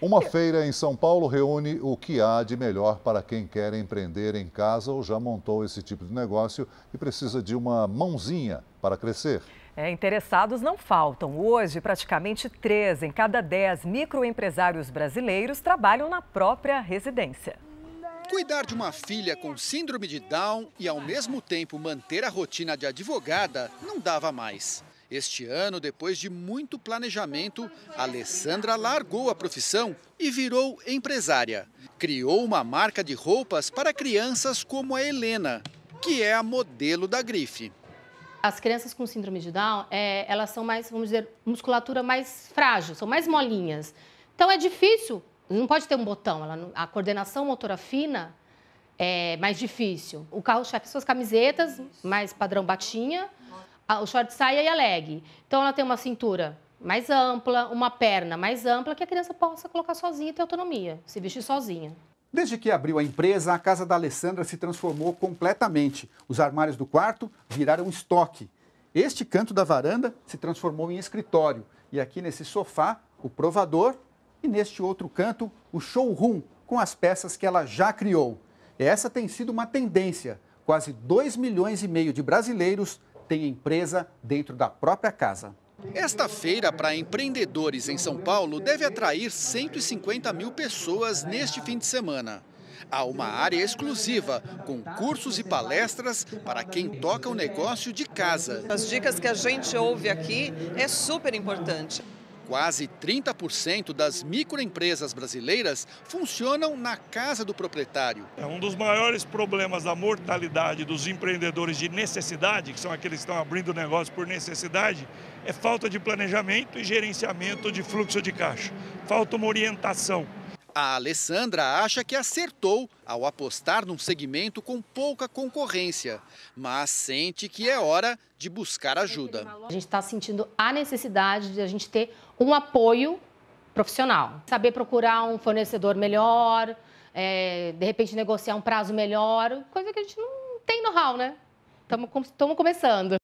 Uma feira em São Paulo reúne o que há de melhor para quem quer empreender em casa ou já montou esse tipo de negócio e precisa de uma mãozinha para crescer. É, interessados não faltam. Hoje, praticamente três em cada dez microempresários brasileiros trabalham na própria residência. Cuidar de uma filha com síndrome de Down e, ao mesmo tempo, manter a rotina de advogada não dava mais. Este ano, depois de muito planejamento, Alessandra largou a profissão e virou empresária. Criou uma marca de roupas para crianças como a Helena, que é a modelo da grife. As crianças com síndrome de Down, é, elas são mais, vamos dizer, musculatura mais frágil, são mais molinhas. Então é difícil, não pode ter um botão, ela, a coordenação motora fina é mais difícil. O carro-chefe são as camisetas, mais padrão batinha, o short saia e a leg. Então ela tem uma cintura mais ampla, uma perna mais ampla que a criança possa colocar sozinha e ter autonomia, se vestir sozinha. Desde que abriu a empresa, a casa da Alessandra se transformou completamente. Os armários do quarto viraram estoque. Este canto da varanda se transformou em escritório. E aqui nesse sofá, o provador e neste outro canto, o showroom com as peças que ela já criou. Essa tem sido uma tendência. Quase 2 milhões e meio de brasileiros tem empresa dentro da própria casa. Esta feira para empreendedores em São Paulo deve atrair 150 mil pessoas neste fim de semana. Há uma área exclusiva, com cursos e palestras para quem toca o negócio de casa. As dicas que a gente ouve aqui é super importante. Quase 30% das microempresas brasileiras funcionam na casa do proprietário. É um dos maiores problemas da mortalidade dos empreendedores de necessidade, que são aqueles que estão abrindo negócio por necessidade, é falta de planejamento e gerenciamento de fluxo de caixa. Falta uma orientação. A Alessandra acha que acertou ao apostar num segmento com pouca concorrência, mas sente que é hora de buscar ajuda. A gente está sentindo a necessidade de a gente ter um apoio profissional, saber procurar um fornecedor melhor, é, de repente negociar um prazo melhor, coisa que a gente não tem know-how, né? Estamos começando.